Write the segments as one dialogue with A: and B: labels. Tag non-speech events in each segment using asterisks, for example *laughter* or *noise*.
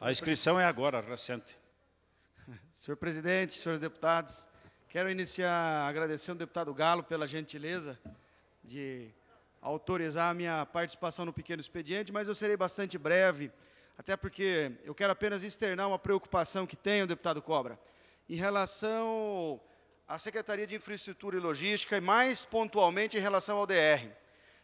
A: A inscrição é agora, recente. *laughs*
B: Senhor presidente, senhores deputados, quero iniciar agradecendo ao deputado Galo pela gentileza de autorizar a minha participação no pequeno expediente, mas eu serei bastante breve, até porque eu quero apenas externar uma preocupação que tem o deputado Cobra em relação à Secretaria de Infraestrutura e Logística e mais pontualmente em relação ao DR.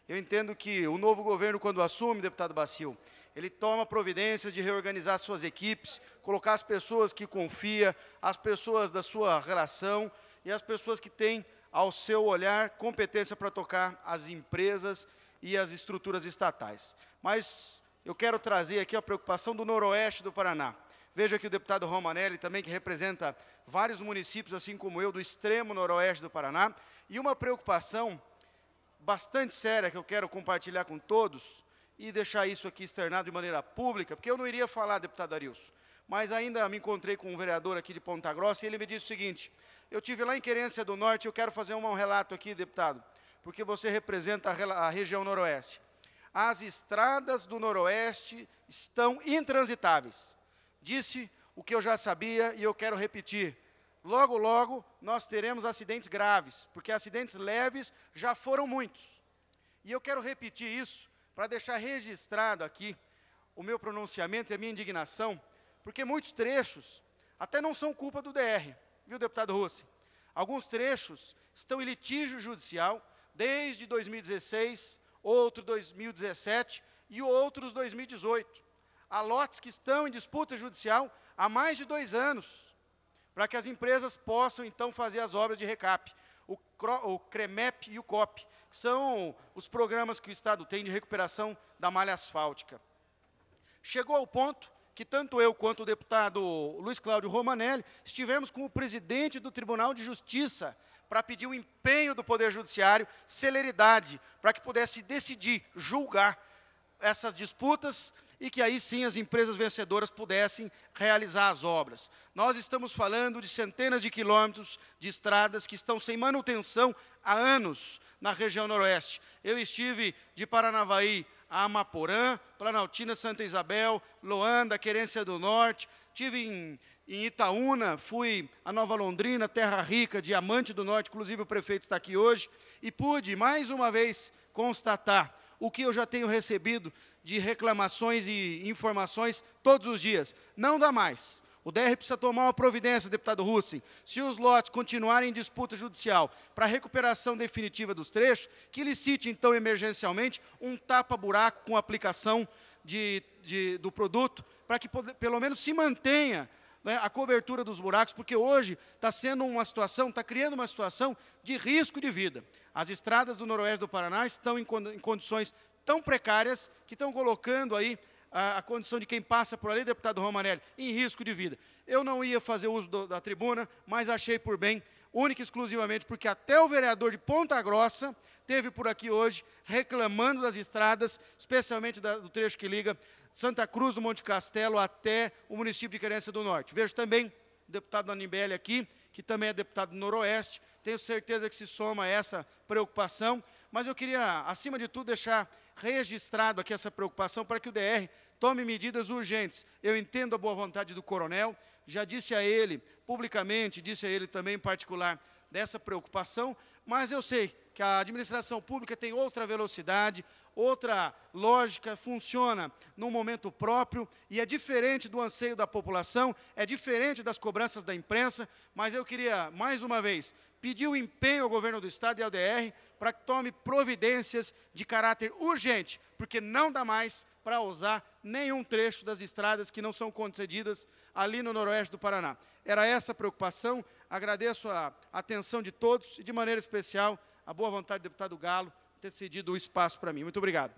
B: Eu entendo que o novo governo, quando assume, deputado Bacil, ele toma providências de reorganizar suas equipes, colocar as pessoas que confia, as pessoas da sua relação e as pessoas que têm ao seu olhar competência para tocar as empresas e as estruturas estatais. Mas eu quero trazer aqui a preocupação do noroeste do Paraná. Vejo aqui o deputado Romanelli também, que representa vários municípios, assim como eu, do extremo noroeste do Paraná, e uma preocupação bastante séria que eu quero compartilhar com todos, e deixar isso aqui externado de maneira pública, porque eu não iria falar, deputado Arilson, mas ainda me encontrei com um vereador aqui de Ponta Grossa e ele me disse o seguinte, eu tive lá em Querência do Norte, eu quero fazer um relato aqui, deputado, porque você representa a, a região noroeste. As estradas do noroeste estão intransitáveis. Disse o que eu já sabia e eu quero repetir. Logo, logo, nós teremos acidentes graves, porque acidentes leves já foram muitos. E eu quero repetir isso para deixar registrado aqui o meu pronunciamento e a minha indignação, porque muitos trechos até não são culpa do DR, viu, deputado Rossi? Alguns trechos estão em litígio judicial desde 2016, outro 2017 e outros 2018. Há lotes que estão em disputa judicial há mais de dois anos, para que as empresas possam, então, fazer as obras de recap. O, CREMEP e o COP, são os programas que o Estado tem de recuperação da malha asfáltica. Chegou ao ponto que tanto eu quanto o deputado Luiz Cláudio Romanelli estivemos com o presidente do Tribunal de Justiça para pedir o empenho do Poder Judiciário, celeridade, para que pudesse decidir, julgar essas disputas e que aí sim as empresas vencedoras pudessem realizar as obras. Nós estamos falando de centenas de quilômetros de estradas que estão sem manutenção há anos na região noroeste. Eu estive de Paranavaí a Amaporã, Planaltina, Santa Isabel, Loanda, Querência do Norte, tive em, em Itaúna, fui a Nova Londrina, Terra Rica, Diamante do Norte, inclusive o prefeito está aqui hoje, e pude mais uma vez constatar o que eu já tenho recebido de reclamações e informações todos os dias. Não dá mais. O DR precisa tomar uma providência, deputado Russen. Se os lotes continuarem em disputa judicial para recuperação definitiva dos trechos, que licite, então, emergencialmente, um tapa-buraco com aplicação de, de, do produto, para que pelo menos se mantenha né, a cobertura dos buracos, porque hoje está sendo uma situação, está criando uma situação de risco de vida. As estradas do noroeste do Paraná estão em, em condições tão precárias que estão colocando aí a, a, condição de quem passa por ali, deputado Romanelli, em risco de vida. Eu não ia fazer uso do, da tribuna, mas achei por bem, única e exclusivamente, porque até o vereador de Ponta Grossa teve por aqui hoje reclamando das estradas, especialmente da, do trecho que liga Santa Cruz do Monte Castelo até o município de Querência do Norte. Vejo também o deputado Anibelli aqui, que também é deputado do Noroeste, tenho certeza que se soma a essa preocupação, mas eu queria, acima de tudo, deixar registrado aqui essa preocupação para que o DR tome medidas urgentes. Eu entendo a boa vontade do coronel, já disse a ele publicamente, disse a ele também em particular, dessa preocupação, mas eu sei que a administração pública tem outra velocidade, outra lógica, funciona num momento próprio e é diferente do anseio da população, é diferente das cobranças da imprensa, mas eu queria, mais uma vez, pedir o empenho ao governo do Estado e ao DR para que tome providências de caráter urgente, porque não dá mais para usar nenhum trecho das estradas que não são concedidas ali no noroeste do Paraná. Era essa a preocupação, agradeço a atenção de todos e, de maneira especial, a boa vontade do deputado Galo ter cedido o espaço para mim. Muito obrigado.